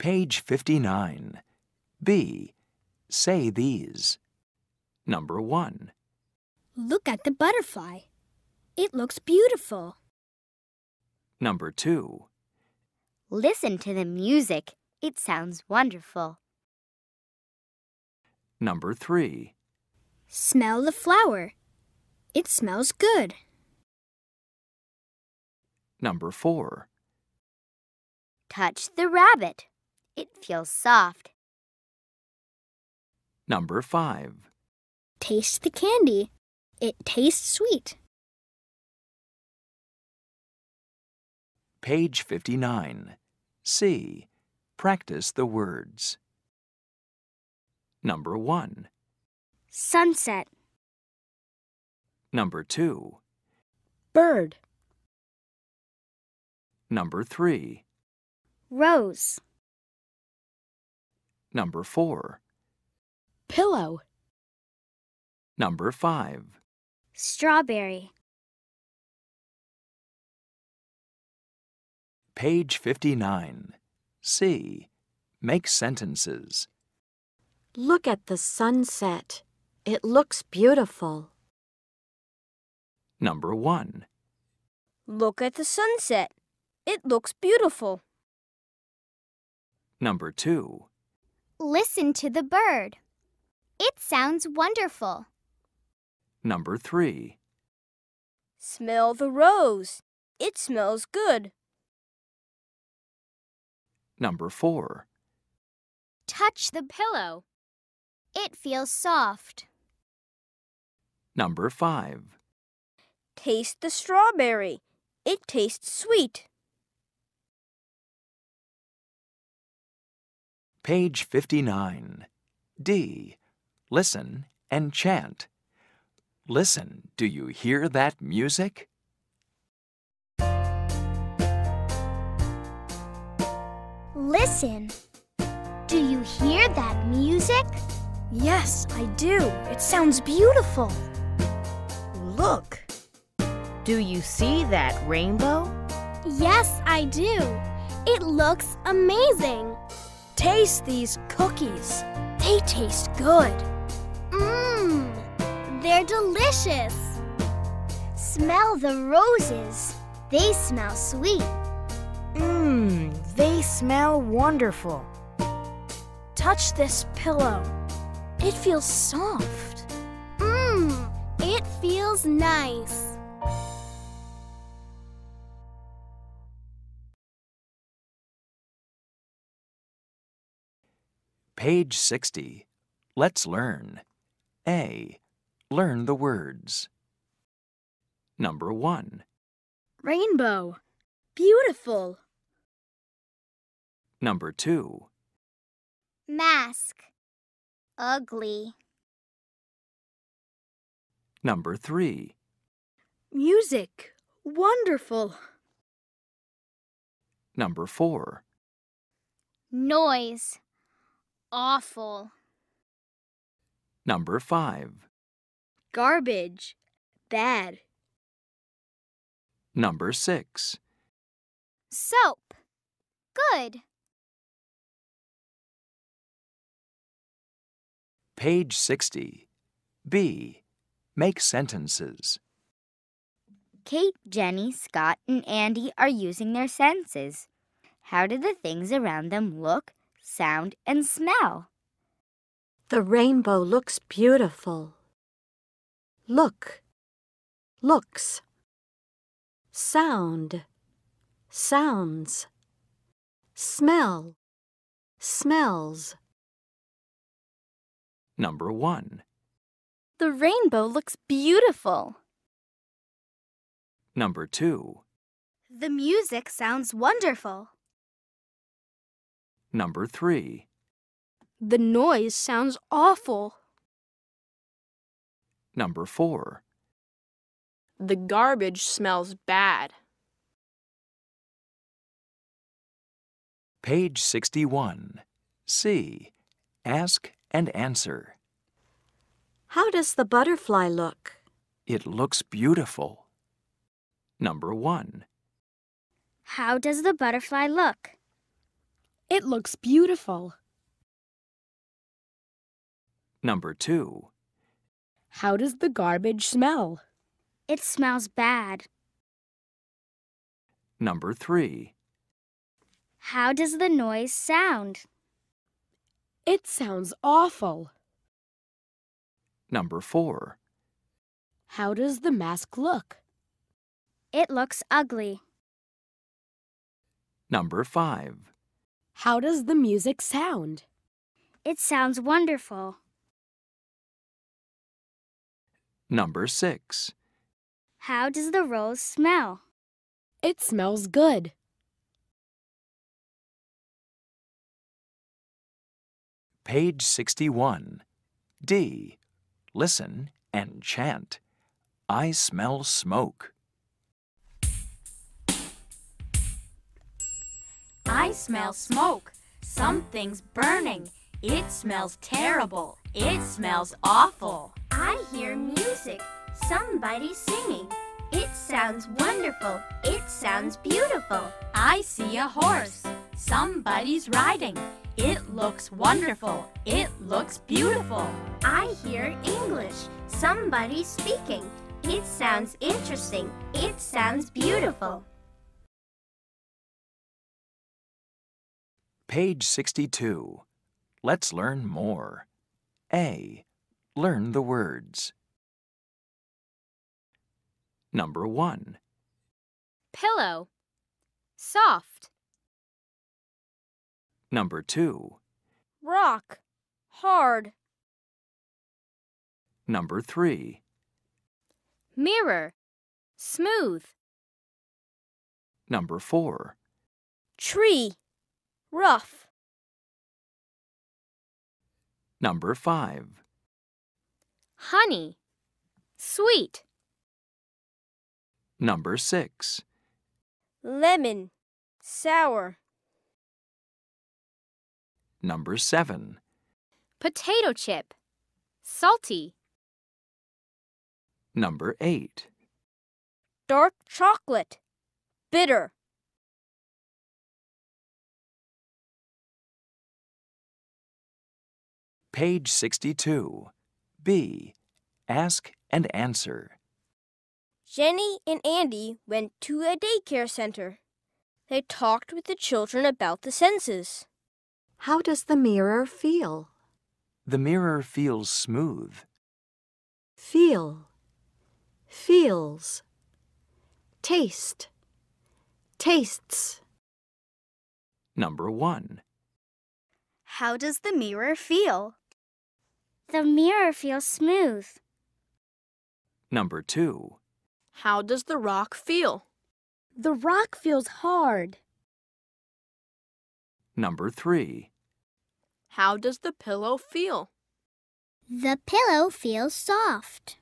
Page 59. B. Say these. Number 1. Look at the butterfly. It looks beautiful. Number 2. Listen to the music. It sounds wonderful. Number 3. Smell the flower. It smells good. Number 4. Touch the rabbit. It feels soft. Number 5. Taste the candy. It tastes sweet. Page 59. C. Practice the words. Number 1. Sunset. Number 2. Bird. Number 3. Rose. Number 4. Pillow. Number 5. Strawberry. Page 59. C. Make sentences. Look at the sunset. It looks beautiful. Number 1. Look at the sunset. It looks beautiful. Number 2. Listen to the bird. It sounds wonderful. Number 3. Smell the rose. It smells good. Number 4. Touch the pillow. It feels soft. Number 5. Taste the strawberry. It tastes sweet. Page 59. D. Listen and chant. Listen, do you hear that music? Listen. Do you hear that music? Yes, I do. It sounds beautiful. Look. Do you see that rainbow? Yes, I do. It looks amazing. Taste these cookies. They taste good. Mmm, they're delicious. Smell the roses. They smell sweet. Mmm, they smell wonderful. Touch this pillow. It feels soft. Mmm, it feels nice. Page 60. Let's learn. A. Learn the words. Number 1. Rainbow. Beautiful. Number 2. Mask. Ugly. Number 3. Music. Wonderful. Number 4. Noise. Awful. Number 5. Garbage. Bad. Number 6. Soap. Good. Page 60. B. Make sentences. Kate, Jenny, Scott, and Andy are using their senses. How do the things around them look, sound, and smell? The rainbow looks beautiful. Look. Looks. Sound. Sounds. Smell. Smells. Number 1. The rainbow looks beautiful. Number 2. The music sounds wonderful. Number 3. The noise sounds awful. Number 4. The garbage smells bad. Page 61. C. Ask and answer. How does the butterfly look? It looks beautiful. Number 1. How does the butterfly look? It looks beautiful. Number 2. How does the garbage smell? It smells bad. Number 3. How does the noise sound? It sounds awful. Number 4. How does the mask look? It looks ugly. Number 5. How does the music sound? It sounds wonderful. Number 6. How does the rose smell? It smells good. Page 61. D. Listen and chant. I smell smoke. I smell smoke. Something's burning. It smells terrible. It smells awful. I hear music. Somebody's singing. It sounds wonderful. It sounds beautiful. I see a horse. Somebody's riding. It looks wonderful. It looks beautiful. I hear English. Somebody's speaking. It sounds interesting. It sounds beautiful. Page 62. Let's learn more. A. Learn the words. Number 1. Pillow. Soft. Number 2. Rock. Hard. Number 3. Mirror. Smooth. Number 4. Tree. Rough. Number 5. Honey. Sweet. Number 6. Lemon. Sour. Number 7. Potato chip. Salty. Number 8. Dark chocolate. Bitter. Page 62. B. Ask and answer. Jenny and Andy went to a daycare center. They talked with the children about the senses. How does the mirror feel? The mirror feels smooth. Feel. Feels. Taste. Tastes. Number 1. How does the mirror feel? The mirror feels smooth. Number 2. How does the rock feel? The rock feels hard. Number 3. How does the pillow feel? The pillow feels soft.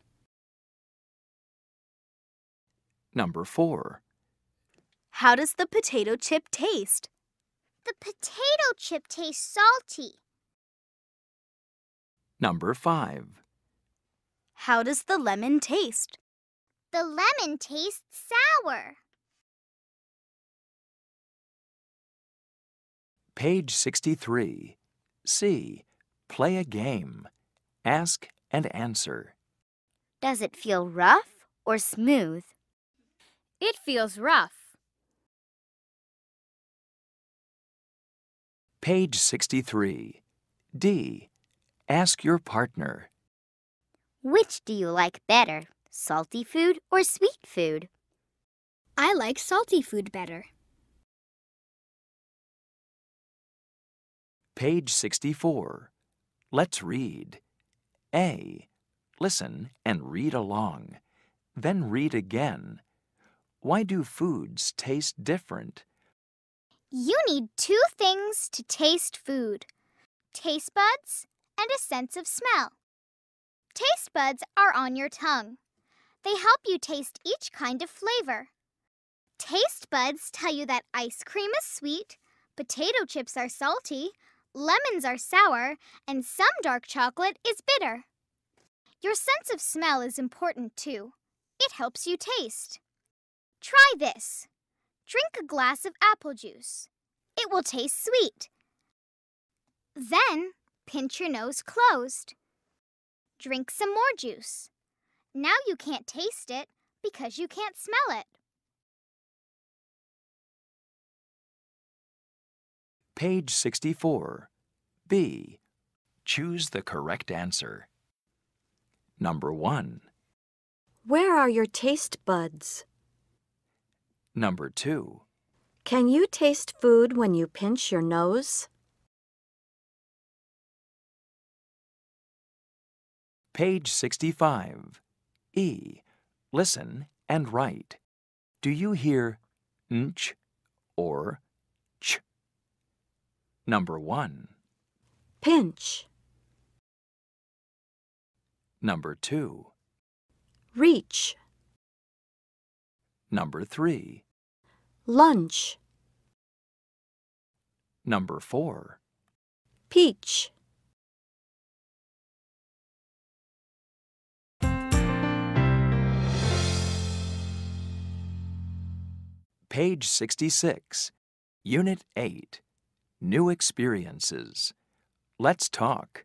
Number 4. How does the potato chip taste? The potato chip tastes salty. Number 5. How does the lemon taste? The lemon tastes sour. Page 63. C. Play a game. Ask and answer. Does it feel rough or smooth? It feels rough. Page 63. D. Ask your partner. Which do you like better, salty food or sweet food? I like salty food better. Page 64. Let's read. A. Listen and read along. Then read again. Why do foods taste different? You need two things to taste food taste buds and a sense of smell. Taste buds are on your tongue. They help you taste each kind of flavor. Taste buds tell you that ice cream is sweet, potato chips are salty, lemons are sour, and some dark chocolate is bitter. Your sense of smell is important too. It helps you taste. Try this. Drink a glass of apple juice. It will taste sweet, Then pinch your nose closed. Drink some more juice. Now you can't taste it because you can't smell it. Page 64. B. Choose the correct answer. Number 1. Where are your taste buds? Number 2. Can you taste food when you pinch your nose? Page 65. E. Listen and write. Do you hear nch or ch? Number 1. Pinch, Number 2. reach, Number 3. lunch, Number 4. peach. Page 66. Unit 8. New experiences. Let's talk.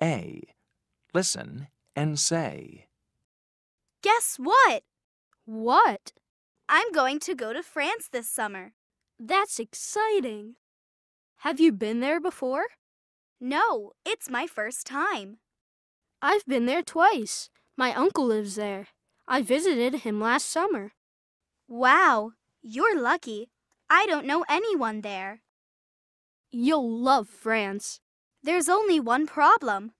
A. Listen and say. Guess what? What? I'm going to go to France this summer. That's exciting. Have you been there before? No, it's my first time. I've been there twice. My uncle lives there. I visited him last summer. Wow, you're lucky. I don't know anyone there. You'll love France. There's only one problem.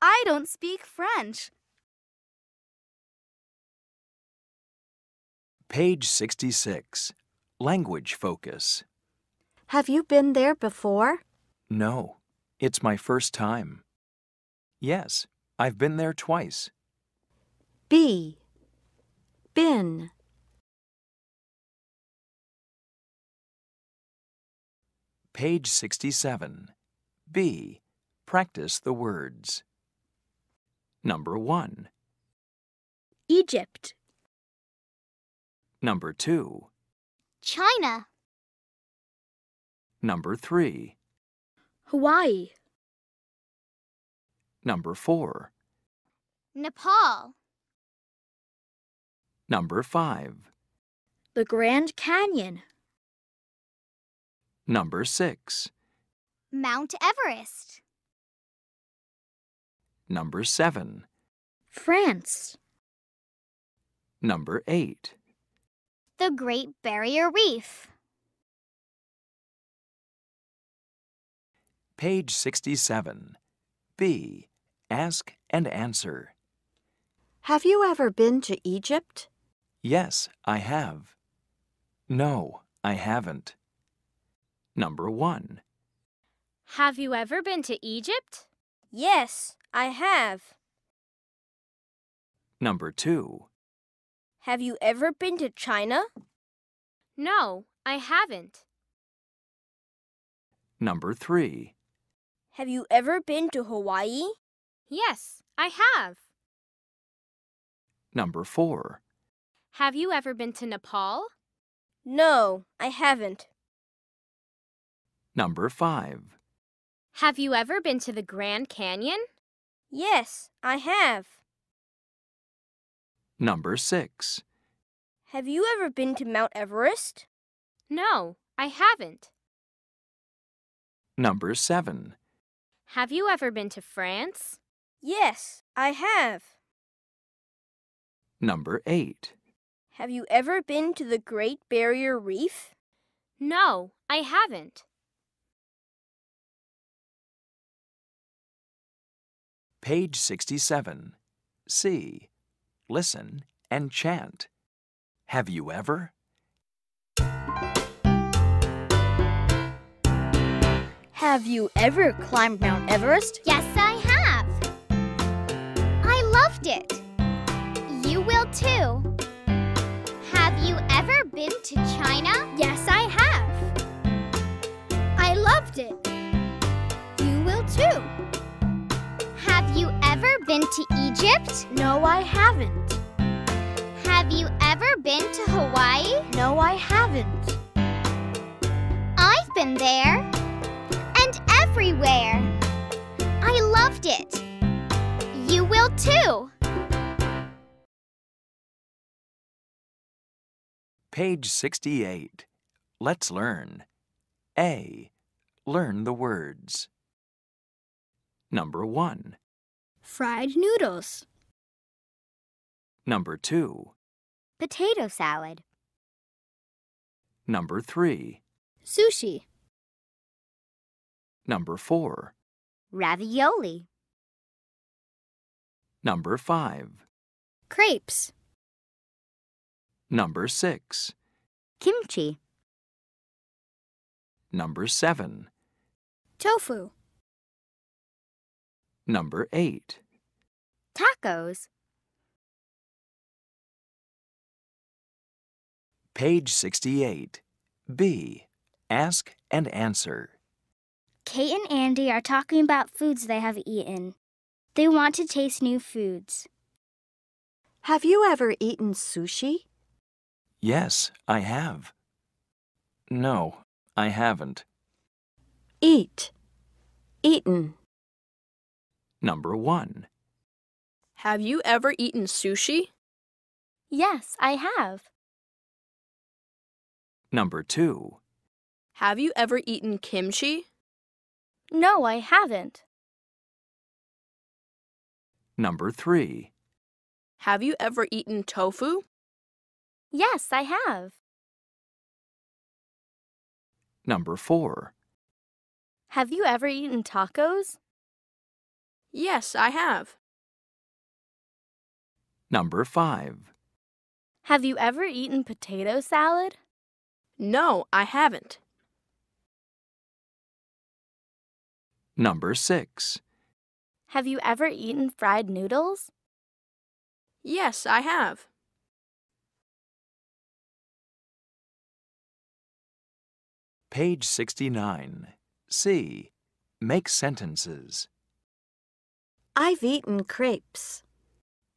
I don't speak French. Page 66. Language focus. Have you been there before? No, it's my first time. Yes, I've been there twice. B. Bin, Page 67. B. Practice the words. Number 1. Egypt, Number 2. China, Number 3. Hawaii, Number 4. Nepal, Number 5. the Grand Canyon, Number 6. Mount Everest, Number 7. France, Number 8. the Great Barrier Reef, Page 67. B. Ask and answer. Have you ever been to Egypt? Yes, I have. No, I haven't. Number 1. Have you ever been to Egypt? Yes, I have. Number 2. Have you ever been to China? No, I haven't. Number 3. Have you ever been to Hawaii? Yes, I have. Number 4. Have you ever been to Nepal? No, I haven't. Number 5. Have you ever been to the Grand Canyon? Yes, I have. Number 6. Have you ever been to Mount Everest? No, I haven't. Number 7. Have you ever been to France? Yes, I have. Number 8. Have you ever been to the Great Barrier Reef? No, I haven't. Page 67. C. Listen and chant. Have you ever? Have you ever climbed Mount Everest? Yes, I have. I loved it. You will too. Have you ever been to China? Yes, I have. I loved it. You will too. Have you ever been to Egypt? No, I haven't. Have you ever been to Hawaii? No, I haven't. I've been there. And everywhere. I loved it. You will too. Page 68. Let's learn. A. Learn the words. Number 1. Fried noodles. Number 2. Potato salad. Number 3. Sushi. Number 4. Ravioli. Number 5. Crepes. Number 6. Kimchi. Number 7. Tofu. Number 8. Tacos. Page 68. B. Ask and answer. Kate and Andy are talking about foods they have eaten. They want to taste new foods. Have you ever eaten sushi? Yes, I have. No, I haven't. Eat. Eaten. Number 1. Have you ever eaten sushi? Yes, I have. Number 2. Have you ever eaten kimchi? No, I haven't. Number 3. Have you ever eaten tofu? Yes, I have. Number 4. Have you ever eaten tacos? Yes, I have. Number 5. Have you ever eaten potato salad? No, I haven't. Number 6. Have you ever eaten fried noodles? Yes, I have. Page 69. C. Make sentences. I've eaten crepes.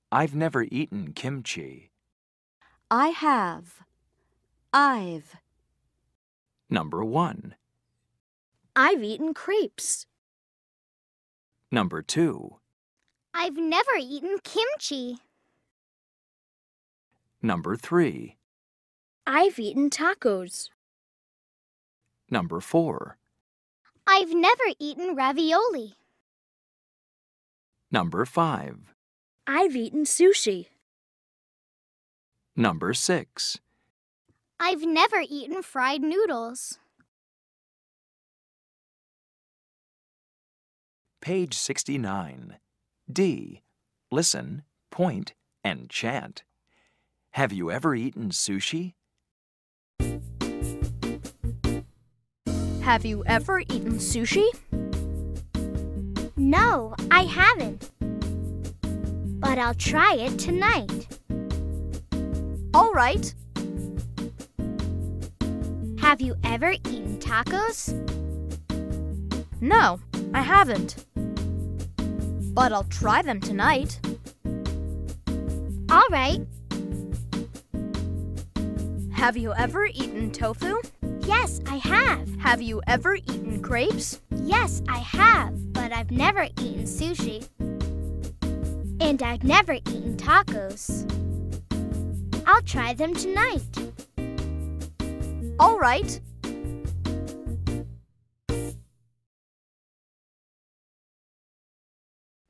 I've never eaten kimchi. I have. I've. Number 1. I've eaten crepes. Number 2. I've never eaten kimchi. Number 3. I've eaten tacos. Number 4. I've never eaten ravioli. Number 5. I've eaten sushi. Number 6. I've never eaten fried noodles. Page 69. D. Listen, point, and chant. Have you ever eaten sushi? Have you ever eaten sushi? No, I haven't. But I'll try it tonight. All right. Have you ever eaten tacos? No, I haven't. But I'll try them tonight. All right. Have you ever eaten tofu? Yes, I have. Have you ever eaten crepes? Yes, I have. But I've never eaten sushi. And I've never eaten tacos. I'll try them tonight. All right.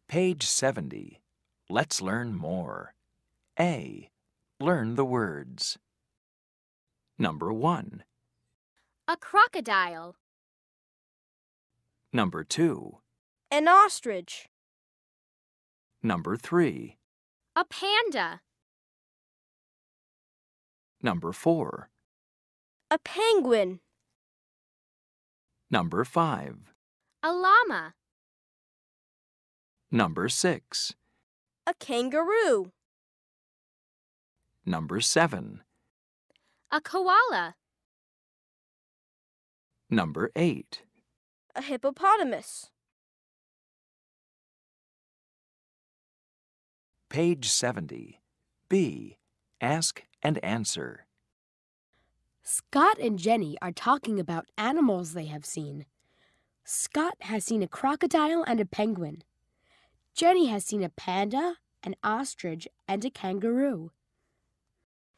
Page 70. Let's learn more. A. Learn the words. Number 1. A crocodile. Number 2. An ostrich. Number 3. A panda. Number 4. A penguin. Number 5. A llama. Number 6. A kangaroo. Number 7. A koala. Number 8. A hippopotamus. Page 70. B. Ask and answer. Scott and Jenny are talking about animals they have seen. Scott has seen a crocodile and a penguin. Jenny has seen a panda, an ostrich, and a kangaroo.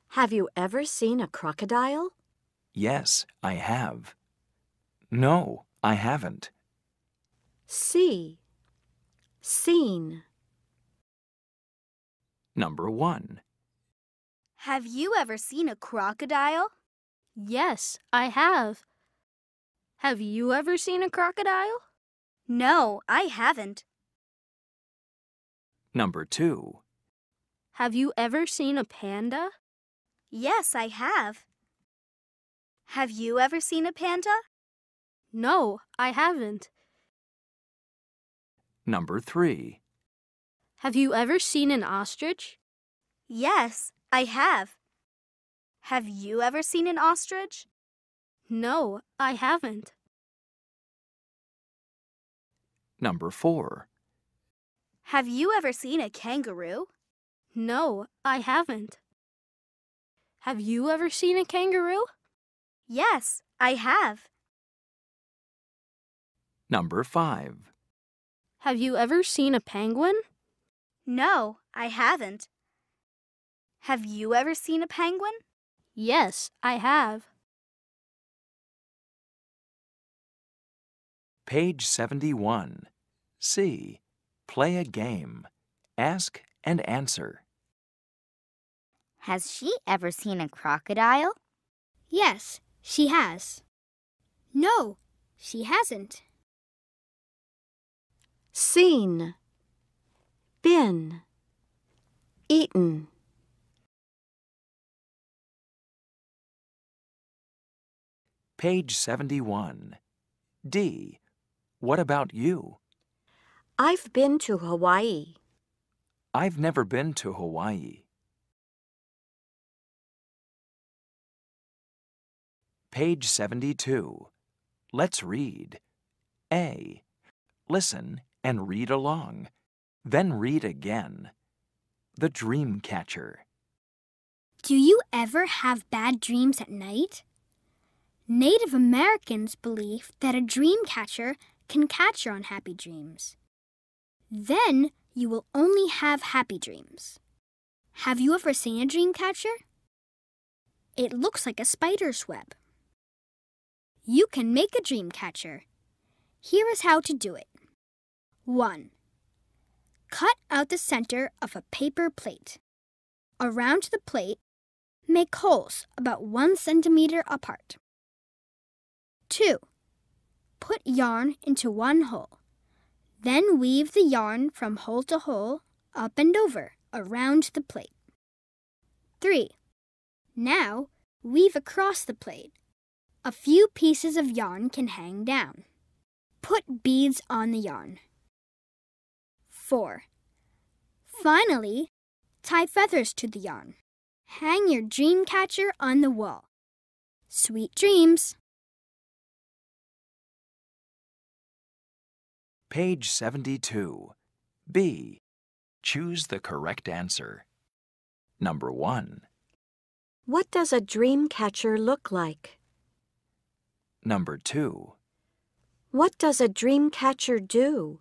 Have you ever seen a crocodile? Yes, I have. No, I haven't. See. Seen. Number one. Have you ever seen a crocodile? Yes, I have. Have you ever seen a crocodile? No, I haven't. Number two. Have you ever seen a panda? Yes, I have. Have you ever seen a panda? No, I haven't. Number three. Have you ever seen an ostrich? Yes, I have. Have you ever seen an ostrich? No, I haven't. Number four. Have you ever seen a kangaroo? No, I haven't. Have you ever seen a kangaroo? Yes, I have. Number five. Have you ever seen a penguin? No, I haven't. Have you ever seen a penguin? Yes, I have. Page 71. C. Play a game. Ask and answer. Has she ever seen a crocodile? Yes, she has. No, she hasn't. Seen. Been. Eaten. Page 71. D. What about you? I've been to Hawaii. I've never been to Hawaii. Page 72. Let's read. A. Listen and read along. Then read again. The Dream Catcher. Do you ever have bad dreams at night? Native Americans believe that a dream catcher can catch your unhappy dreams. Then you will only have happy dreams. Have you ever seen a dream catcher? It looks like a spider's web. You can make a dream catcher. Here is how to do it. 1. Cut out the center of a paper plate. Around the plate, make holes about 1 centimeter apart. 2. Put yarn into one hole. Then weave the yarn from hole to hole, up and over, around the plate. 3. Now, weave across the plate. A few pieces of yarn can hang down. Put beads on the yarn. 4. Finally, tie feathers to the yarn. Hang your dream catcher on the wall. Sweet dreams! Page 72. B. Choose the correct answer. Number 1. What does a dream catcher look like? Number 2. What does a dream catcher do?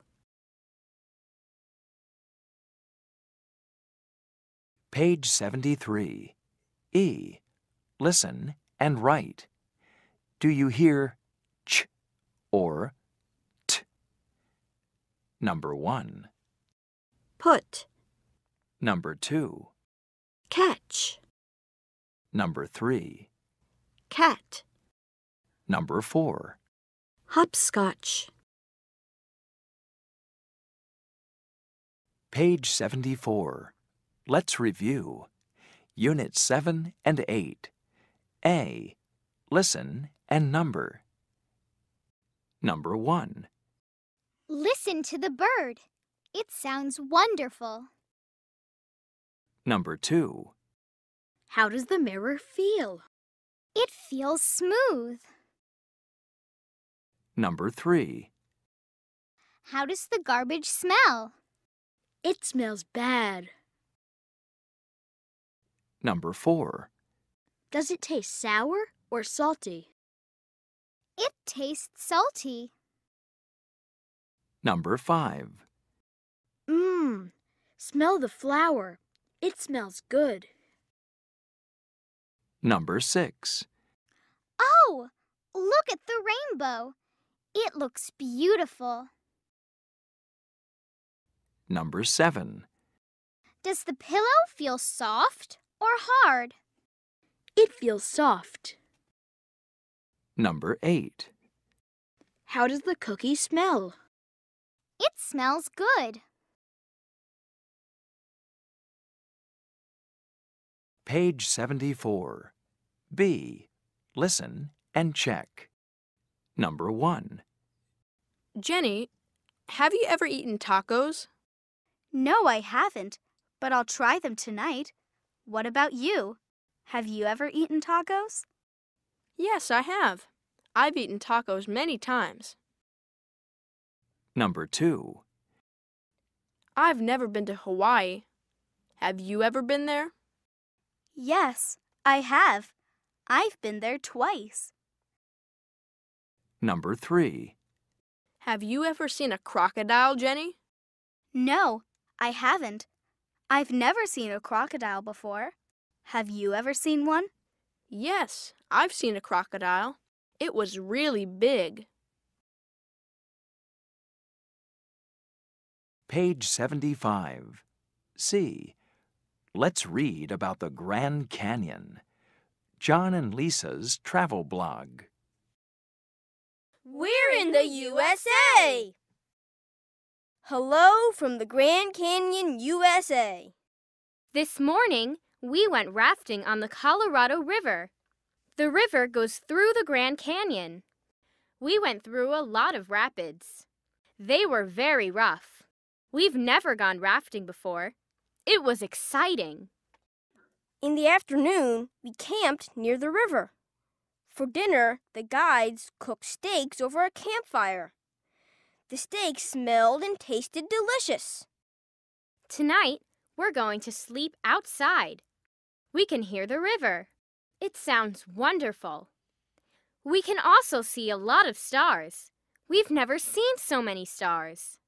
Page 73. E. Listen and write. Do you hear ch or t? Number 1. Put. Number 2. Catch. Number 3. Cat. Number 4. Hopscotch. Page 74. Let's review. Unit 7 and 8. A. Listen and number. Number 1. Listen to the bird. It sounds wonderful. Number 2. How does the mirror feel? It feels smooth. Number 3. How does the garbage smell? It smells bad. Number 4. Does it taste sour or salty? It tastes salty. Number 5. Mmm, smell the flower. It smells good. Number 6. Oh, look at the rainbow. It looks beautiful. Number 7. Does the pillow feel soft or hard? It feels soft. Number 8. How does the cookie smell? It smells good. Page 74. B. Listen and check. Number 1. Jenny, have you ever eaten tacos? No, I haven't, but I'll try them tonight. What about you? Have you ever eaten tacos? Yes, I have. I've eaten tacos many times. Number 2. I've never been to Hawaii. Have you ever been there? Yes, I have. I've been there twice. Number 3. Have you ever seen a crocodile, Jenny? No, I haven't. I've never seen a crocodile before. Have you ever seen one? Yes, I've seen a crocodile. It was really big. Page 75. C. Let's read about the Grand Canyon. John and Lisa's travel blog. We're in the USA! Hello from the Grand Canyon, USA. This morning, we went rafting on the Colorado River. The river goes through the Grand Canyon. We went through a lot of rapids. They were very rough. We've never gone rafting before. It was exciting. In the afternoon, we camped near the river. For dinner, the guides cooked steaks over a campfire. The steak smelled and tasted delicious. Tonight, we're going to sleep outside. We can hear the river. It sounds wonderful. We can also see a lot of stars. We've never seen so many stars.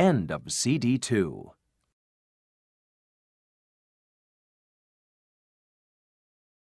End of CD 2.